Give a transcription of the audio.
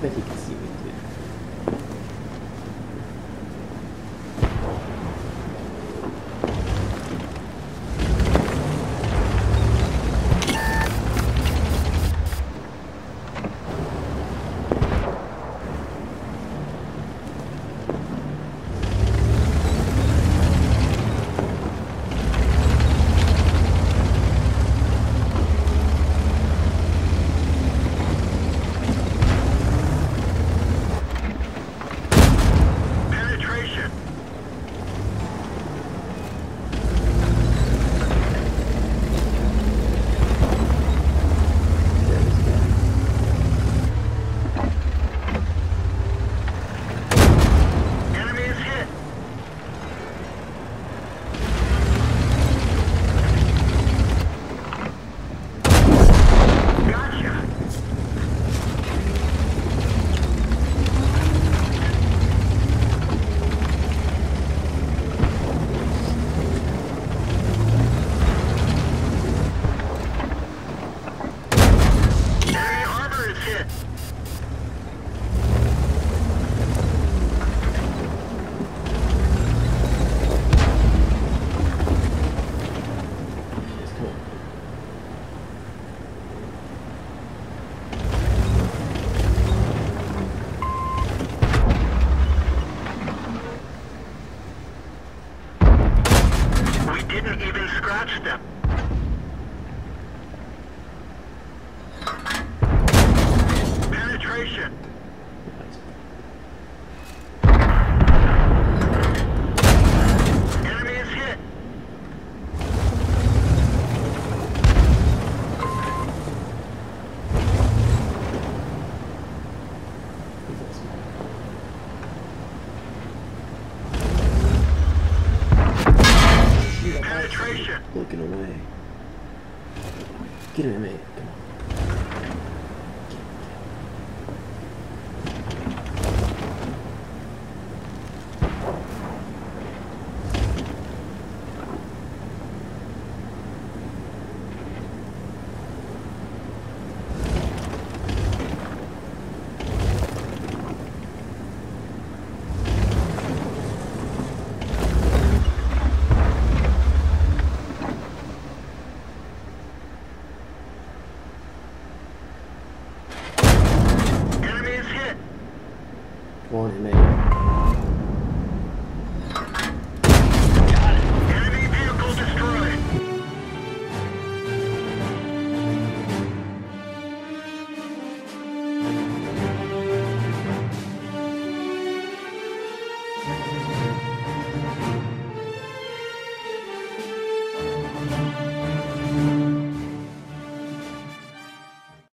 México. looking away. Get in a. Come on. Morning, mate.